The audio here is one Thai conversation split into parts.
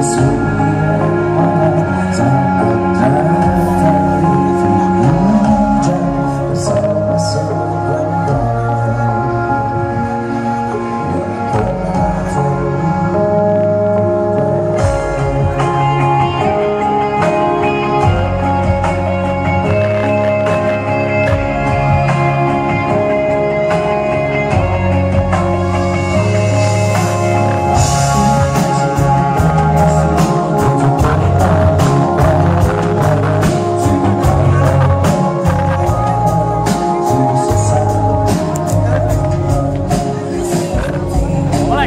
this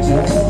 flex.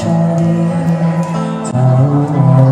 ฉันเท่า